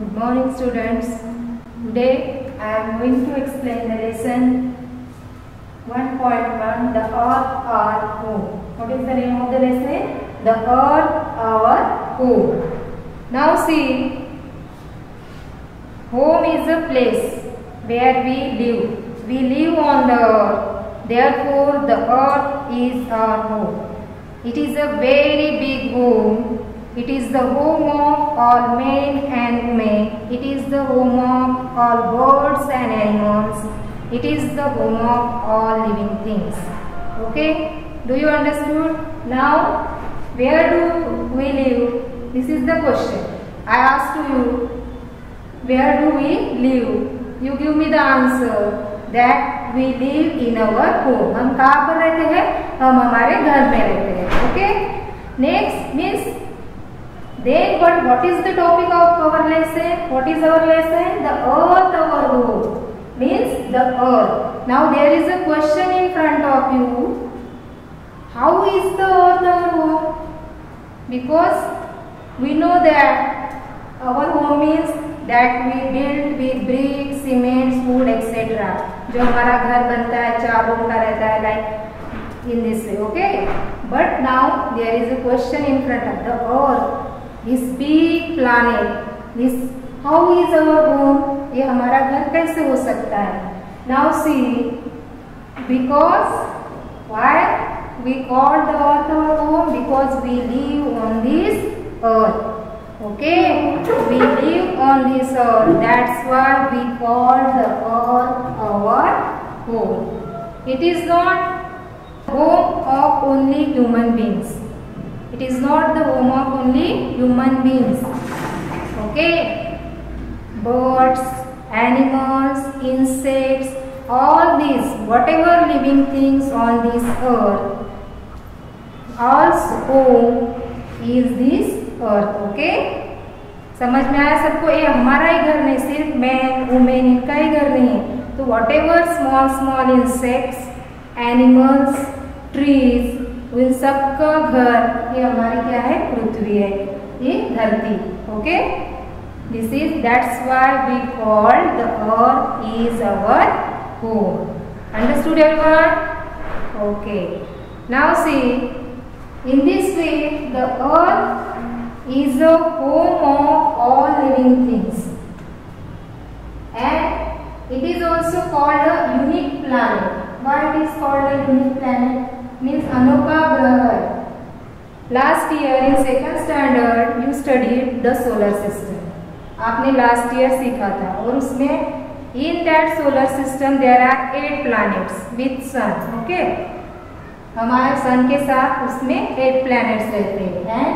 Good morning students. Today I am going to explain the lesson 1.1 The Earth Our Home. What is the name of the lesson? The Earth Our Home. Now see, home is a place where we live. We live on the earth. Therefore the earth is our home. It is a very big home it is the home of all men and women. It is the home of all birds and animals. It is the home of all living things. Okay? Do you understood? Now, where do we live? This is the question. I ask to you, where do we live? You give me the answer that we live in our home. हम कहाँ पर रहते हैं हम हमारे घर में रहते हैं okay next means Then but what is the topic of our lesson? What is our lesson? The earth our home. Means the earth. Now there is a question in front of you. How is the earth our home? Because we know that our home means that we build with bricks, cement, wood, etc. जो हमारा घर बनता है चार room का रहता है like in this way, okay? But now there is a question in front of the earth. this big planet this how is our home ये हमारा घर कैसे हो सकता है now see because why we call the earth our home because we live on this earth okay we live on this earth that's why we call the earth our home it is not home of only human beings It is not the home of only human beings. Okay. Birds, animals, insects, all these, whatever living things on this earth, all's home is this earth. Okay. समझ में आया सबको ये हमारा ही घर नहीं सिर्फ़ man women इनका ही घर नहीं है तो whatever small small insects animals trees उन सबका घर। ये हमारी क्या है? पृथ्वी है। ये धरती। Okay this is that's why we call the earth is our home understood everyone okay now see in this way the earth is a home of all living things and it is also called a unique planet why it is called a unique planet? Means अनोखा ग्रह last year in second standard you studied the solar system आपने last year सीखा था। और उसमें in that solar system there are eight planets with sun okay हमारे sun के साथ उसमें एट प्लैनेट्स रहते हैं। And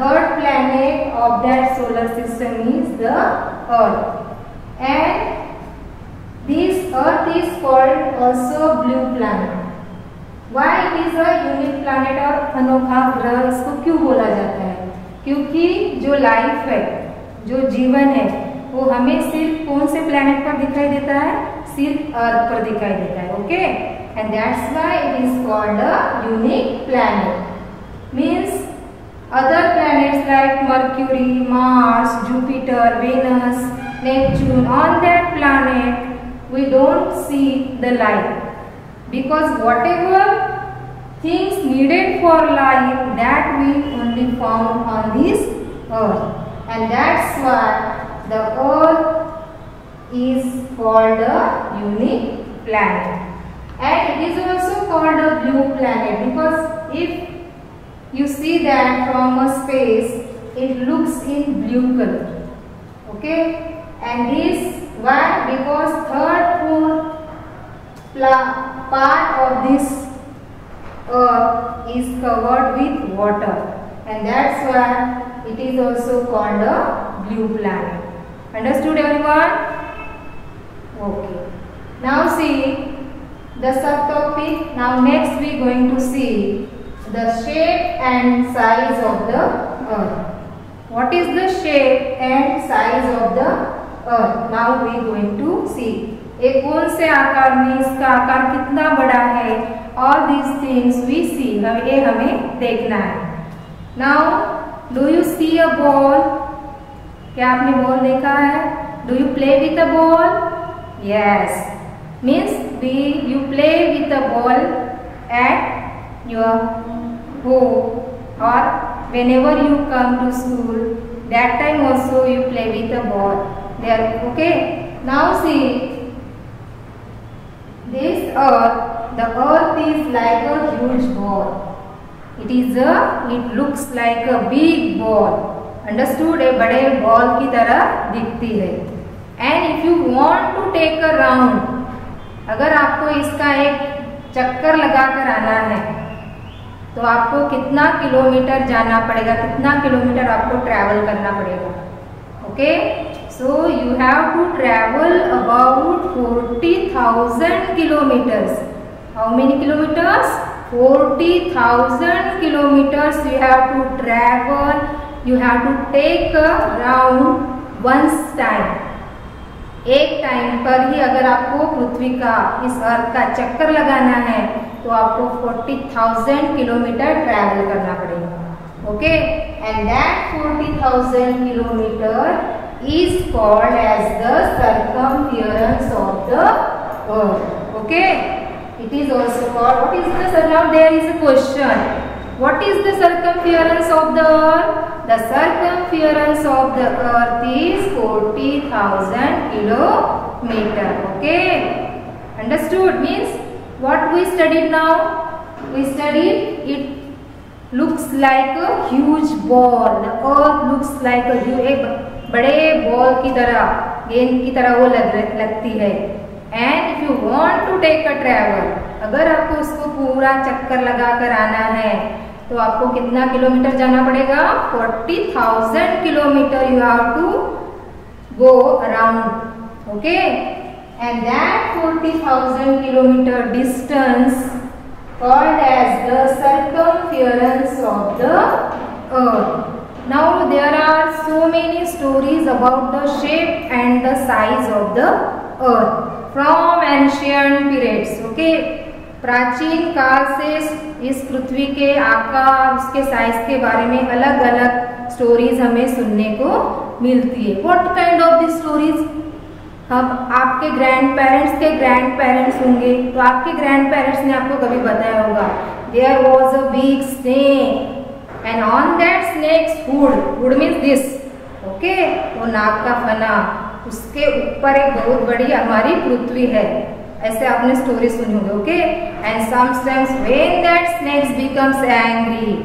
third planet of that solar system is the earth and this earth is called also blue planet why is a unique planet और अनोखा ग्रह इसको क्यों बोला जाता है? क्योंकि जो लाइफ है, जो जीवन है, वो हमें सिर्फ़ कौन से प्लेनेट पर दिखाई देता है? सिर्फ़ अर्थ पर दिखाई देता है okay and that's why it is called a unique planet means other planets like Mercury Mars Jupiter Venus Neptune on that planet we don't see the light because whatever things needed for life that we only found on this earth. And that's why the earth is called a unique planet. And it is also called a blue planet because if you see that from a space it looks in blue color. Okay? And this why? Because third fourth part of this earth is covered with water and that's why it is also called a blue planet. Understood everyone? Okay. Now see the subtopic. Now next we are going to see the shape and size of the earth. What is the shape and size of the earth? Now we are going to see. एक कौन से आकार में इसका आकार कितना बड़ा है? और दिस थिंग्स वी सी ये हमें देखना है। Now do you see a ball क्या आपने बॉल देखा है? Do you play with a ball yes means we you play with a ball at your home or whenever you come to school? That time also you play with a ball. There, okay? Now see this earth, the earth is like a huge ball. It is a, it looks like a big ball. Understood? A बड़े ball की तरह दिखती है. And if you want to take a round अगर आपको इसका एक चक्कर लगाकर आना है तो आपको कितना किलोमीटर जाना पड़ेगा, कितना किलोमीटर आपको ट्रैवल करना पड़ेगा. Okay so you have to travel about forty thousand kilometers how many kilometers forty thousand kilometers you have to travel you have to take round once time एक टाइम पर ही अगर आपको पृथ्वी का इस अर्थ का चक्कर लगाना है तो आपको 40,000 किलोमीटर ट्रैवल करना पड़ेगा. Okay and that 40,000 kilometer is called as the circumference of the earth. Okay. It is also called, what is the, now there is a question. What is the circumference of the earth? The circumference of the earth is 40,000 kilometer. Okay. Understood means what we studied now? We studied it looks like a huge ball. The earth looks like a huge बड़े ball की तरह गेंद की तरह वो लग, लगती है। And if you want to take a travel अगर आपको उसको पूरा चक्कर लगा कर आना है तो आपको कितना किलोमीटर जाना पड़ेगा? Forty thousand kilometer you have to go around okay and that forty thousand kilometer distance called as the circumference of the earth. Now, there are so many stories about the shape and the size of the earth from ancient periods. Okay. प्राचीन काल से इस पृथ्वी के आकार, उसके size के बारे में अलग अलग स्टोरीज हमें सुनने को मिलती है what kind of the stories हम आपके ग्रैंड पेरेंट्स के ग्रैंड पेरेंट्स होंगे तो आपके ग्रैंड पेरेंट्स ने आपको कभी बताया होगा there was a big snake and on that snake's hood hood means this okay वो नाग का फना उसके ऊपर एक बहुत बड़ी हमारी पृथ्वी है ऐसे आपने स्टोरी सुनी होगी okay and sometimes when that snakes becomes angry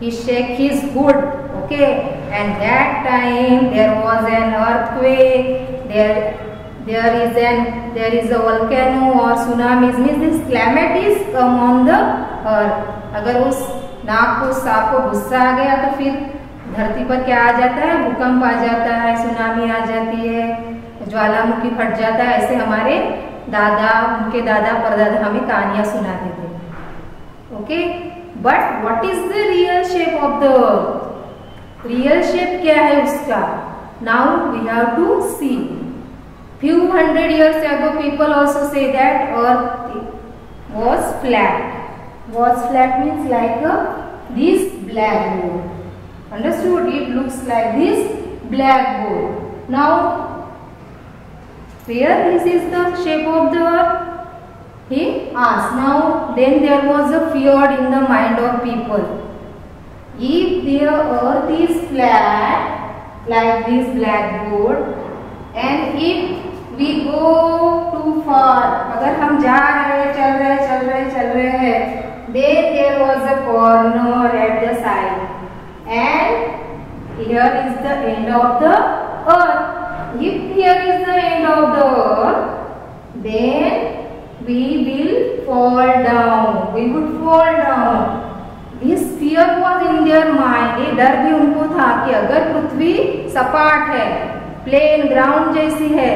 he shake his hood okay and that time there was an earthquake there there is an there is a volcano or tsunami means this calamities come on the earth अगर उस नाग को, सांप को गुस्सा आ गया तो फिर धरती पर क्या आ जाता है? भूकंप आ जाता है, सुनामी आ जाती है, ज्वालामुखी फट जाता है। ऐसे हमारे दादा, उनके दादा, परदादा हमें कहानियाँ सुनाते थे okay? But what is the real shape of the real shape क्या है उसका? Now we have to see few hundred years ago, people also say that earth was flat. was flat means like a, this blackboard understood it looks like this blackboard now where this is the shape of the earth? He asked. Now then there was a fear in the mind of people. If the earth is flat like this blackboard and if we go too far अगर हम जा रहे चल रहे चल रहे चल रहे हैं then there was a corner at the side and here is the end of the earth if here is the end of the earth, then we will fall down. We would fall down. This fear was in their mind. ये डर भी उनको था कि अगर पृथ्वी सपाट है plane ground जैसी है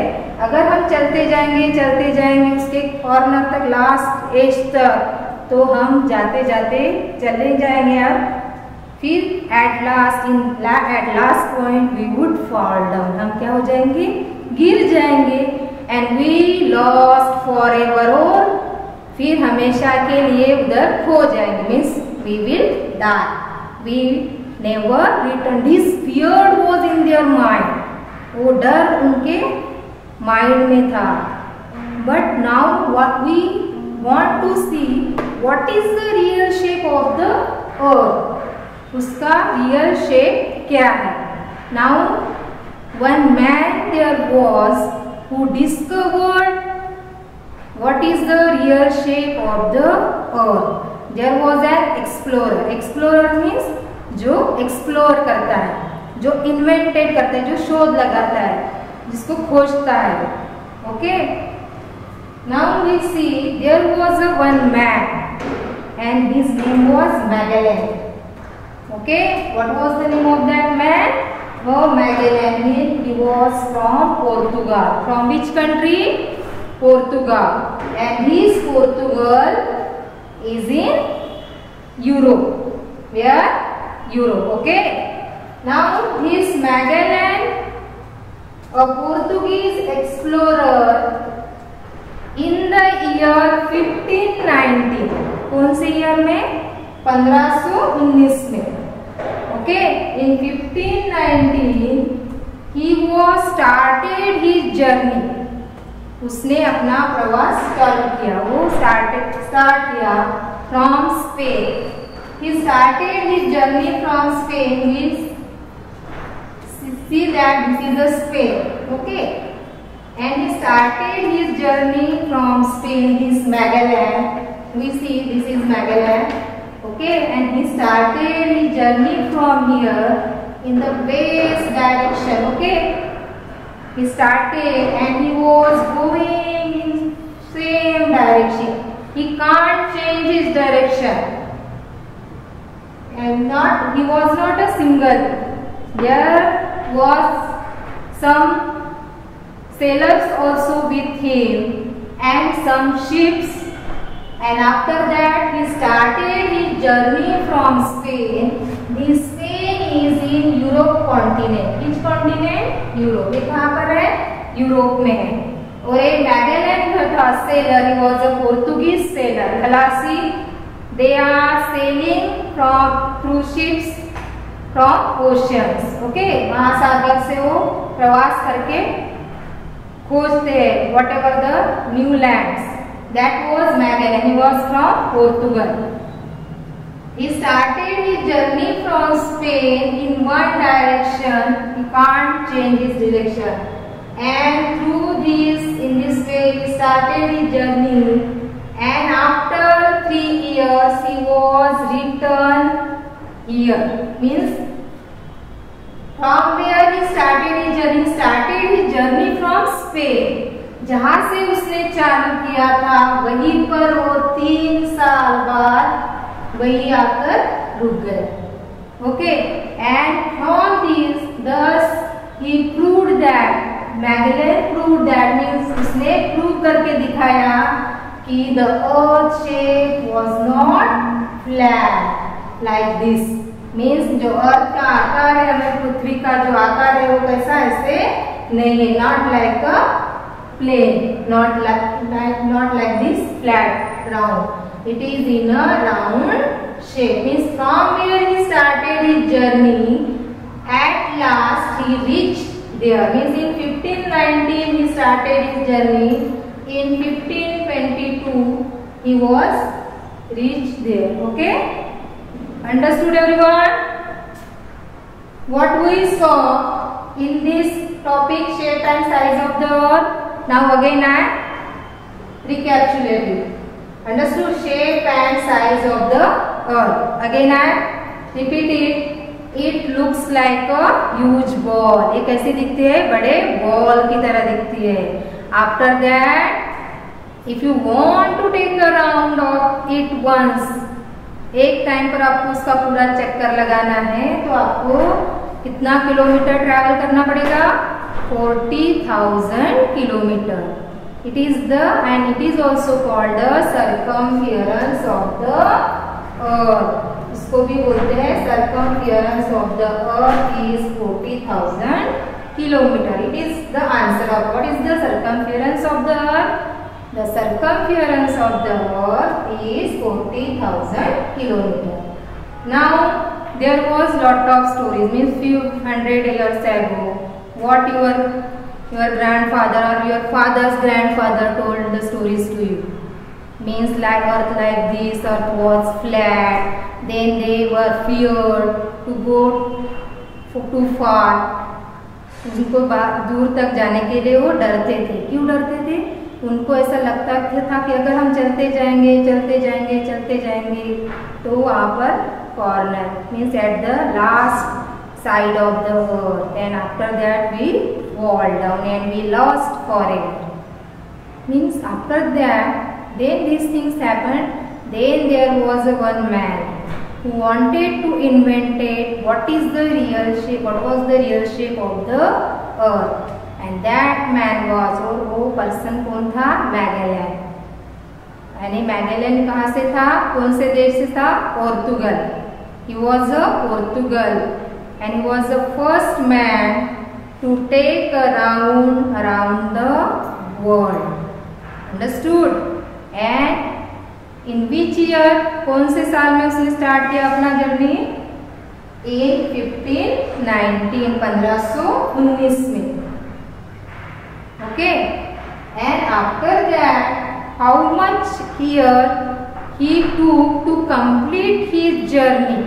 अगर हम चलते जाएँगे चलते जाएँगे उसके कॉर्नर तक लास्ट एज तक तो हम जाते जाते चले जाएँगे अब। फिर at last in at last point we would fall down हम क्या हो जाएँगे? गिर जाएँगे। And we lost for ever और फिर हमेशा के लिए उधर खो जाएँगे। Means we will die will never return. This fear was in their mind. वो डर उनके माइंड में था। But now what we want to see what is the real shape of the earth उसका real shape क्या है now one man there was who discovered what is the real shape of the earth there was an explorer explorer means जो explore करता है जो invented करता है जो शोध लगाता है जिसको खोजता है okay Now we see there was a one man and his name was Magellan. Okay, what was the name of that man? Oh, Magellan, he was from Portugal. From which country? Portugal. And his Portugal is in Europe. Where? Europe. Okay. Now, this Magellan, a Portuguese explorer in the year 1519 कौन से year में? 1519 में। Okay in 1519 ही वो started he journey उसने अपना प्रवास start किया। वो स्टार्टेड स्टार्ट किया from Spain he started he journey from Spain with sea that is a Spain okay? And he started his journey from Spain this Magellan. We see this is Magellan okay? And he started his journey from here in the west direction okay? He started and he was going in same direction. He can't change his direction. And not he was not a single there was some sailors also with him and some ships and after that he started his journey from spain this spain is in europe continent which continent europe ये कहाँ पर है Europe में है और ये Magellan जो था sailor he was a Portuguese sailor खलासी they are sailing from through ships from oceans okay महासागर से वो प्रवास करके Coste, whatever the new lands. That was Magellan. He was from Portugal. He started his journey from Spain in one direction. He can't change his direction. And through this, in this way, he started his journey. And after three years, he was returned here. Means from where he started he journey started he journey from Spain जहाँ से उसने चालू किया था, वहीं पर वो तीन साल बाद वहीं आकर रुक गए। Okay and from this thus he prove that Magellan prove that means उसने प्रूव करके दिखाया कि the earth shape was not flat like this means जो अर्थ का आकार है, हमें पृथ्वी का जो आकार है, वो कैसा ऐसे नहीं है। Not like a plane not like not like this flat round it is in a round shape means from he started his journey at last he reach there means in 1519 he started his journey in 1522 he was reach there okay? Understood everyone what we saw in this topic shape and size of the earth now again i recapitulate understood shape and size of the earth again i repeat it it looks like a huge ball ये कैसी दिखती है बड़े ball की तरह दिखती है after that if you want to take a round of it once एक टाइम पर आपको उसका पूरा चक्कर लगाना है तो आपको कितना किलोमीटर ट्रैवल करना पड़ेगा forty thousand kilometer it is the and it is also called the circumference of the earth इसको भी बोलते हैं circumference of the earth is forty thousand kilometer. It is the answer of what is the circumference of the earth? The circumference of the earth is 40,000 kilometer. Now there was lot of stories means few hundred years ago what your your grandfather or your father's grandfather told the stories to you means like earth like this earth was flat then they were feared to go too far उनको दूर तक जाने के लिए वो डरते थे क्यों डरते थे उनको ऐसा लगता था कि अगर हम चलते जाएँगे चलते जाएँगे चलते जाएँगे तो our corner means at the last side of the world and after that we fall down and we lost forever means after that then these things happen then there was a one man who wanted to invent it what is the real shape, what was the real shape of the earth. And that man was और वो person कौन था? मैगेलैन यानी मैगेलैन कहाँ से था? कौन से देश से था? Portugal he was a Portugal and was a first man to take around around the world understood and in which year कौन से साल में उसने स्टार्ट किया अपना जर्नी इन फिफ्टीन नाइनटीन पंद्रह सौ उन्नीस में. Okay and after that how much year he took to complete his journey.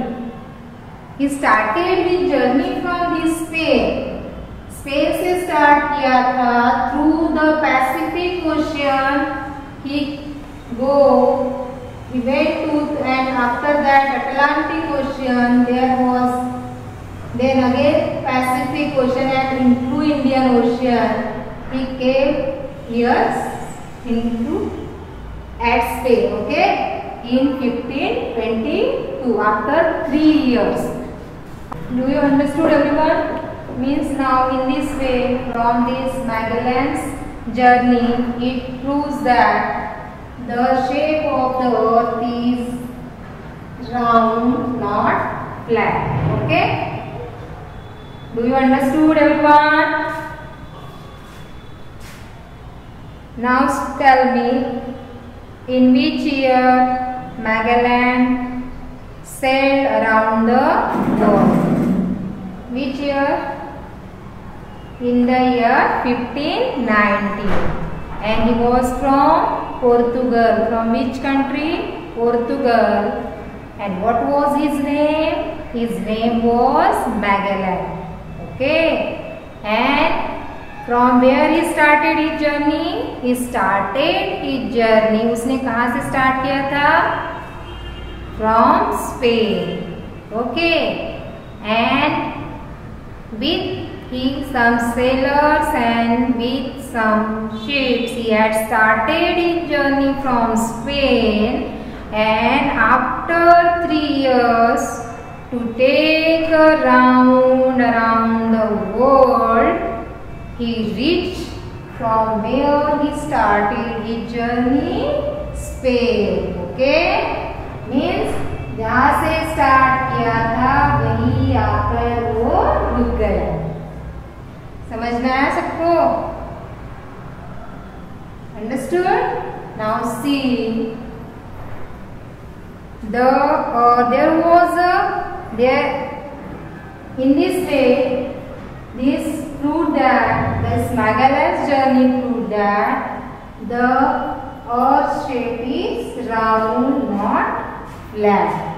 He started his journey from his Spain Spain से स्टार्ट किया था through the Pacific Ocean he go he went to and after that Atlantic Ocean there was then again Pacific Ocean and into Indian Ocean he came here into at stay okay? In 1522 after 3 years. Do you understood everyone? Means now in this way from this Magellan's journey it proves that the shape of the earth is round not flat okay? Do you understood everyone now tell me in which year Magellan sailed around the world which year in the year 1590 and he was from Portugal. From which country? Portugal. And what was his name? His name was Magellan. Okay. And from where he started his journey? He started his journey. उसने कहाँ से start किया था? From Spain. Okay. And with he some sailors and with some ships he had started his journey from Spain and after three years to take around he reached from where he started his journey Spain okay means जहाँ से start किया था वही आकर वो रुक गया समझ में आया सबको understood now see the there was there in this way this through that the Smagala's journey through that the earth shape is round not flat.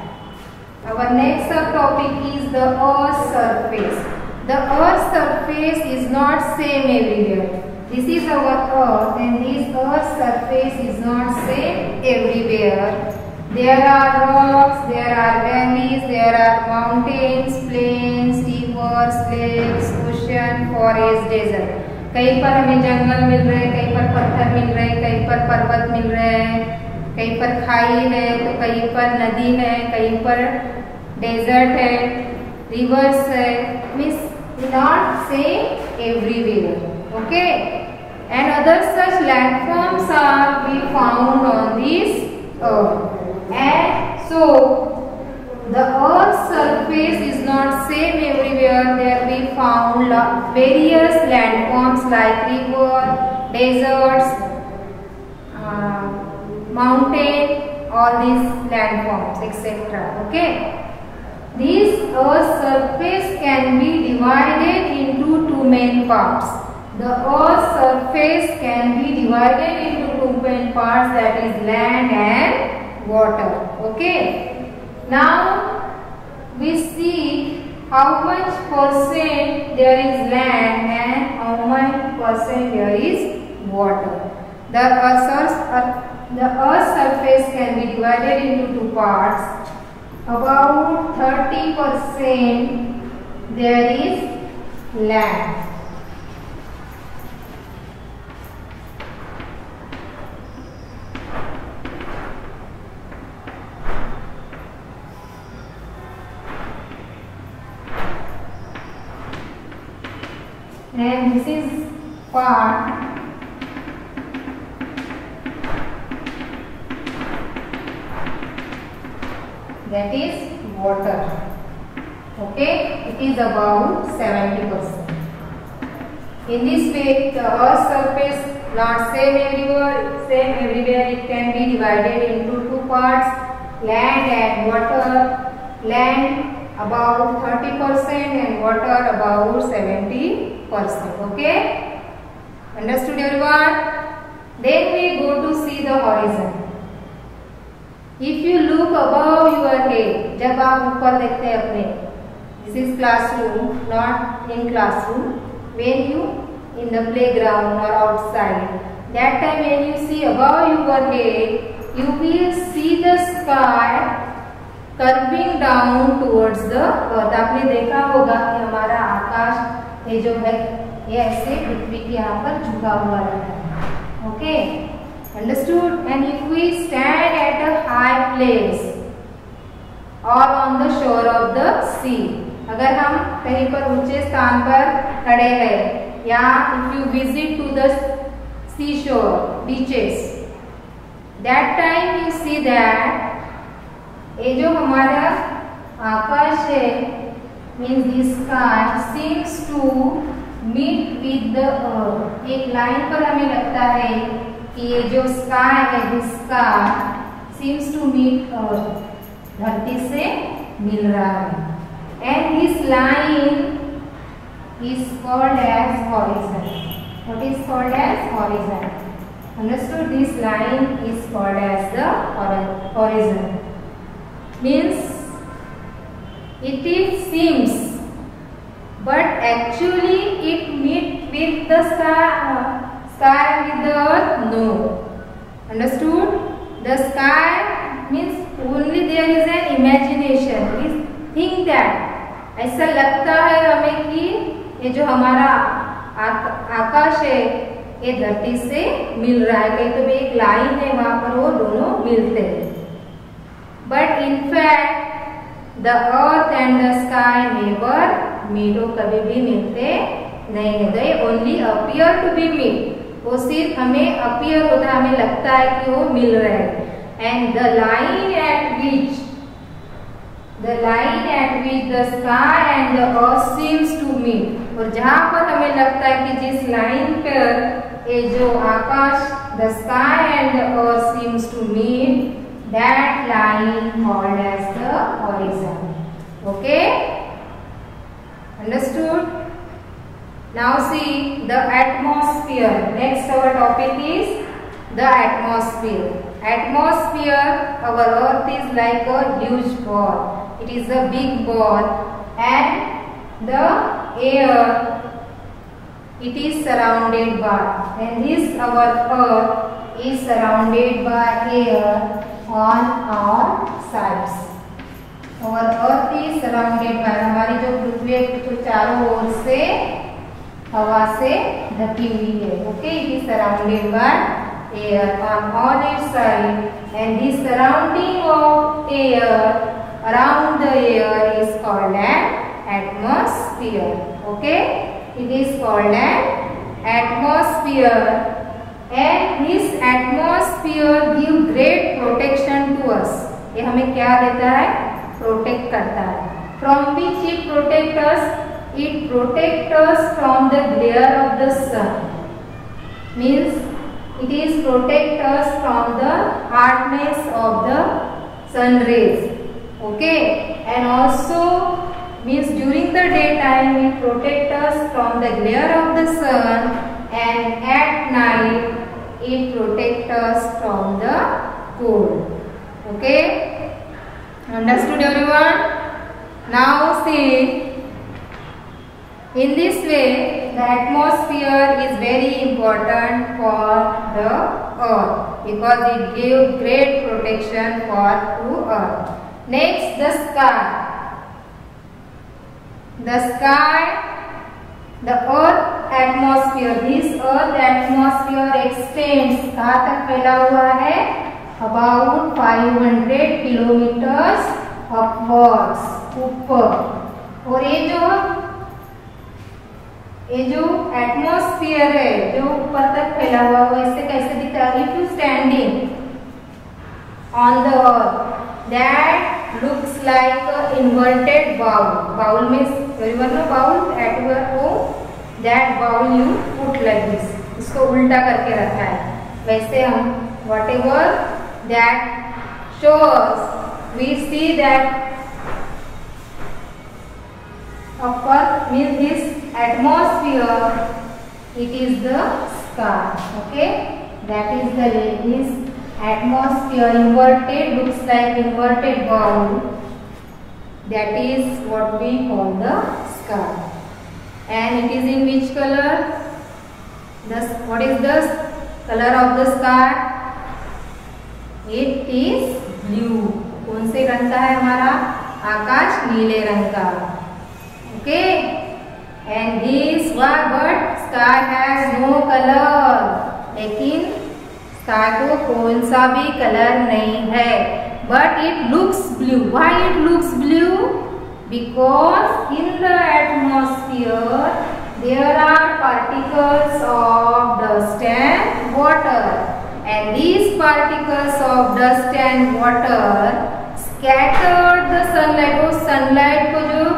Our next subtopic is the earth surface. The earth surface is not same everywhere. This is our earth and this earth surface is not same everywhere. There are rocks, there are valleys, there are mountains, plains, rivers, lakes, ocean, forest, desert. कहीं पर हमें जंगल मिल रहे हैं कहीं पर पत्थर मिल रहे हैं कहीं पर पर्वत मिल रहे हैं कहीं पर खाई है तो कहीं पर नदी है कहीं पर डेजर्ट है रिवर्स है मिस not same everywhere. Okay. And other such landforms are we found on this earth. And so the earth's surface is not same everywhere. There we found various landforms like river, deserts, uh, mountain, all these landforms, etc. Okay. this earth surface can be divided into two main parts the earth surface can be divided into two main parts that is land and water okay now we see how much percent there is land and how much percent there is water the earth, surface can be divided into two parts. About 30% there is land. And this is part that is water. Okay? It is about 70 percent. In this way the earth surface not same everywhere same everywhere. It can be divided into two parts. Land and water. Land about 30 percent and water about 70 percent okay understood everyone then we go to see the horizon If you look above your head, जब आप ऊपर देखते हैं अपने This is classroom, not in classroom. When you in the playground or outside, that time when you see above your head, you will see the sky curving down towards the earth. आपने देखा होगा कि हमारा आकाश ये जो है, ये ऐसे पृथ्वी के यहाँ पर झुका हुआ रहता है। Okay understood and if we stand at a high place और on the shore of the sea अगर हम कहीं पर ऊँचे स्थान पर खड़े हैं, या if you visit to the seashore beaches that time you see that ये जो हमारा आकाश है means the sky seems to meet with the earth. एक लाइन पर हमें लगता है कि ये जो स्काई है जिसका सीम्स टू मीट अर्थ धरती से मिल रहा है and this line is called as horizon what is called as horizon understood this line is called as the horizon means it is seems but actually it meet with the sky uh, sky with the earth? No. Understood? The sky means only there is an imagination. We think that ऐसा लगता है हमें कि ये जो हमारा आकाश है ये धरती से मिल रहा है कहीं तो भी एक लाइन है वहाँ पर वो दोनों मिलते हैं but in fact the earth and the sky never meet वो कभी भी मिलते नहीं है। They only appear to be meet वो सिर्फ़ हमें अपियर होता है, हमें लगता है कि वो मिल रहे हैं। And the line at which the line at which the sky and the earth seems to meet और जहाँ पर हमें लगता है कि जिस लाइन पर ये जो आकाश the sky and the earth seems to meet that line called as the horizon okay understood Now see the atmosphere. Next our topic is the atmosphere. Atmosphere, our earth is like a huge ball. It is a big ball and the air it is surrounded by and this our earth is surrounded by air on our sides. Our earth is surrounded by हमारी जो पृथ्वी है तो चारों ओर से हवा से ढकी हुई है। Okay it is surrounded by air on all its side and this surrounding of air around the air is called an atmosphere okay it is called an atmosphere and this atmosphere give great protection to us ये हमें क्या देता है? Protect करता है। From which it protectors it protectors from the glare of the sun means it is protectors from the hardness of the sun rays okay and also means during the day time it protectors from the glare of the sun and at night it protect us from the cold. Okay? Understood everyone? Now see in this way, the atmosphere is very important for the earth because it gives great protection for to earth. Next, the sky. The sky, the earth atmosphere. This earth atmosphere extends कहाँ तक फैला हुआ है About 500 kilometers upwards ऊपर और ये जो ये जो एटमोस्फियर है जो ऊपर तक फैला हुआ वो ऐसे कैसे दिखता है if you standing on the earth that looks like a inverted bowl bowl में everyone know bowl at your home that bowl you put like this इसको उल्टा करके रखा है। वैसे हम whatever that shows, we see that upper means this atmosphere, it is the sky, okay? That is the this atmosphere inverted looks like inverted bowl that is what we call the sky and it is in which color the what is the color of the sky it is blue कौन से रंग का है हमारा आकाश नीले रंग का okay and this what but sky has no color लेकिन स्काई को कौन सा भी कलर नहीं है. But it looks blue why it looks blue because in the atmosphere there are particles of dust and water and these particles of dust and water scatter the sunlight और sunlight को जो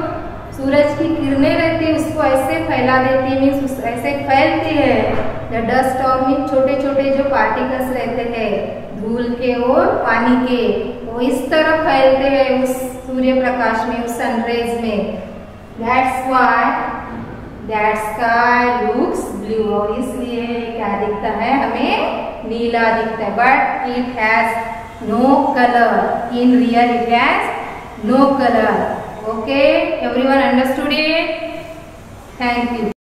सूरज की किरणें रहती है, उसको ऐसे फैला देती है मीन्स ऐसे फैलती है. द डस्ट और मीन छोटे छोटे जो पार्टिकल्स रहते हैं धूल के और पानी के वो इस तरह फैलते हैं उस सूर्य प्रकाश में उस सनरेज में। That's why that sky looks blue और इसलिए क्या दिखता है? हमें नीला दिखता है। But it has no colour in real it has no colour Okay, everyone understood it? Thank you.